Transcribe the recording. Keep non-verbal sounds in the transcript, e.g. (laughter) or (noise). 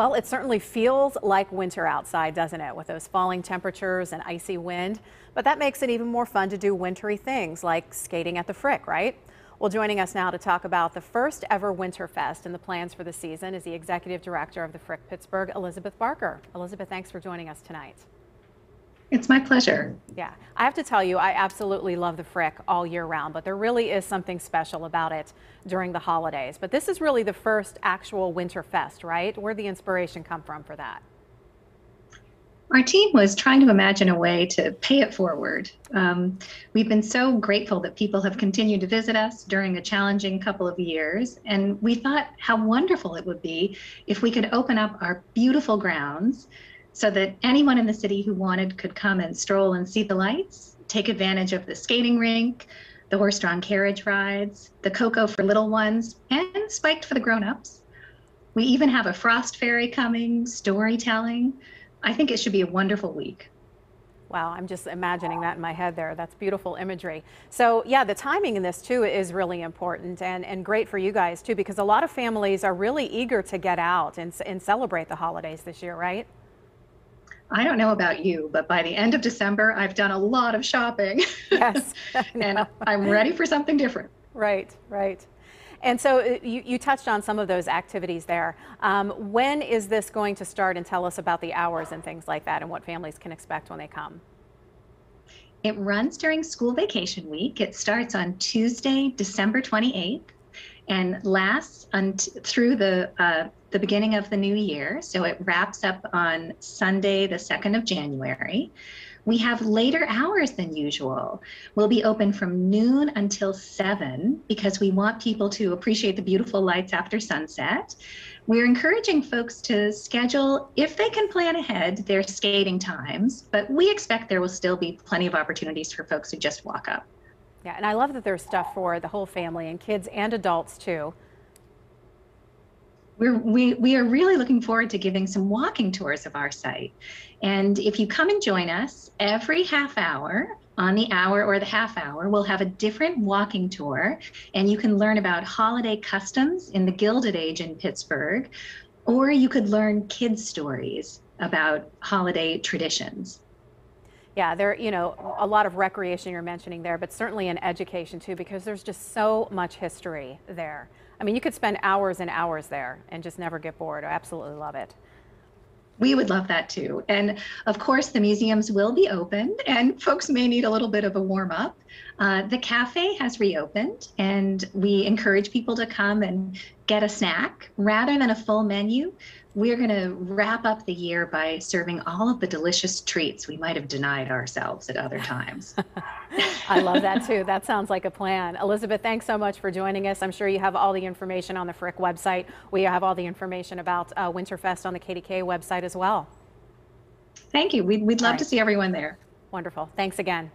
Well, it certainly feels like winter outside, doesn't it, with those falling temperatures and icy wind. But that makes it even more fun to do wintry things like skating at the Frick, right? Well, joining us now to talk about the first ever Winterfest and the plans for the season is the executive director of the Frick Pittsburgh, Elizabeth Barker. Elizabeth, thanks for joining us tonight. It's my pleasure. Yeah, I have to tell you, I absolutely love the Frick all year round, but there really is something special about it during the holidays. But this is really the first actual winter fest, right? Where'd the inspiration come from for that? Our team was trying to imagine a way to pay it forward. Um, we've been so grateful that people have continued to visit us during a challenging couple of years, and we thought how wonderful it would be if we could open up our beautiful grounds so that anyone in the city who wanted could come and stroll and see the lights, take advantage of the skating rink, the horse-drawn carriage rides, the cocoa for little ones, and spiked for the grown-ups. We even have a frost fairy coming, storytelling. I think it should be a wonderful week. Wow, I'm just imagining that in my head there. That's beautiful imagery. So yeah, the timing in this too is really important and, and great for you guys too, because a lot of families are really eager to get out and, and celebrate the holidays this year, right? I don't know about you, but by the end of December, I've done a lot of shopping. (laughs) Yes. and I'm ready for something different. Right, right. And so uh, you, you touched on some of those activities there. Um, when is this going to start and tell us about the hours and things like that and what families can expect when they come? It runs during school vacation week. It starts on Tuesday, December 28th and lasts through the uh, the beginning of the new year. So it wraps up on Sunday, the 2nd of January. We have later hours than usual. We'll be open from noon until 7 because we want people to appreciate the beautiful lights after sunset. We're encouraging folks to schedule, if they can plan ahead, their skating times, but we expect there will still be plenty of opportunities for folks who just walk up. Yeah, and I love that there's stuff for the whole family and kids and adults too. We're, we, we are really looking forward to giving some walking tours of our site. And if you come and join us every half hour, on the hour or the half hour, we'll have a different walking tour and you can learn about holiday customs in the Gilded Age in Pittsburgh, or you could learn kids stories about holiday traditions. Yeah, there, you know, a lot of recreation you're mentioning there, but certainly in education too, because there's just so much history there. I mean, you could spend hours and hours there and just never get bored. I absolutely love it. We would love that too. And of course, the museums will be open and folks may need a little bit of a warm up. Uh, the cafe has reopened and we encourage people to come and get a snack rather than a full menu we're going to wrap up the year by serving all of the delicious treats we might have denied ourselves at other times. (laughs) I love that too. That sounds like a plan. Elizabeth, thanks so much for joining us. I'm sure you have all the information on the Frick website. We have all the information about uh, Winterfest on the KDK website as well. Thank you. We'd, we'd love right. to see everyone there. Wonderful. Thanks again.